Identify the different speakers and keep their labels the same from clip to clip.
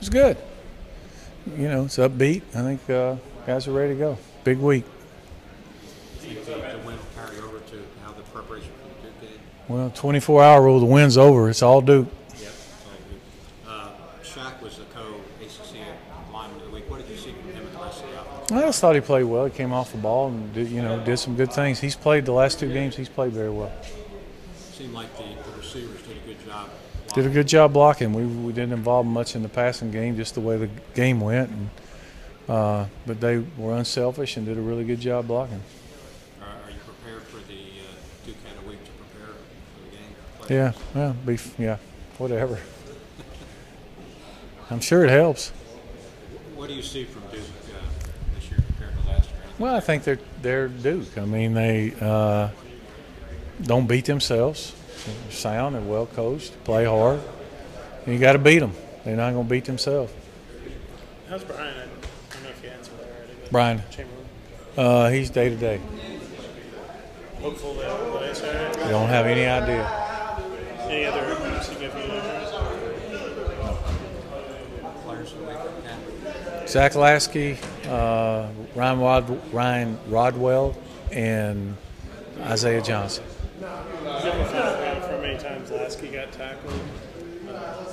Speaker 1: It's good. You know, it's upbeat. I think uh, guys are ready to go. Big week.
Speaker 2: Do you think the, the win will carry over to how the preparation for the Duke game?
Speaker 1: Well, 24 hour rule. The win's over. It's all Duke.
Speaker 2: Yep. Uh, Shaq was the co-ACC lineman of the week. What did you see from him in the rest of?
Speaker 1: I just thought he played well. He came off the ball and did, you know did some good things. He's played the last two games. He's played very well.
Speaker 2: Seemed like the, the receivers did a good job.
Speaker 1: Did a good job blocking. We, we didn't involve much in the passing game, just the way the game went. And, uh, but they were unselfish and did a really good job blocking.
Speaker 2: Are, are you prepared for the uh, Duke had a week to prepare for the game?
Speaker 1: Yeah, well, be yeah, whatever. I'm sure it helps.
Speaker 2: What do you see from Duke uh, this year compared to last year?
Speaker 1: Well, I think they're they're Duke. I mean, they uh, don't beat themselves. They're sound and well coached, play hard. And you got to beat them. They're not going to beat themselves.
Speaker 3: How's Brian? I don't know if you answered that already.
Speaker 1: Brian,
Speaker 3: Chamberlain.
Speaker 1: uh, he's day to day.
Speaker 3: Hopeful that will play Saturday.
Speaker 1: You don't have any idea.
Speaker 3: Any other significant injuries?
Speaker 2: Players of the week, Ken?
Speaker 1: Zach Laskey, uh, Ryan, Rod, Ryan Rodwell, and Isaiah Johnson.
Speaker 3: Did you ever find out how many times Laskey got tackled, uh,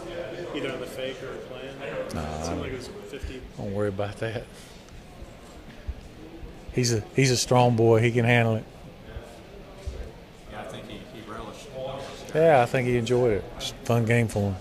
Speaker 3: either on the fake or playing? it seemed like it was 50.
Speaker 1: Don't worry about that. He's a he's a strong boy. He can handle it.
Speaker 2: Yeah, I think he, he relished it.
Speaker 1: Yeah, I think he enjoyed it. It's a fun game for him.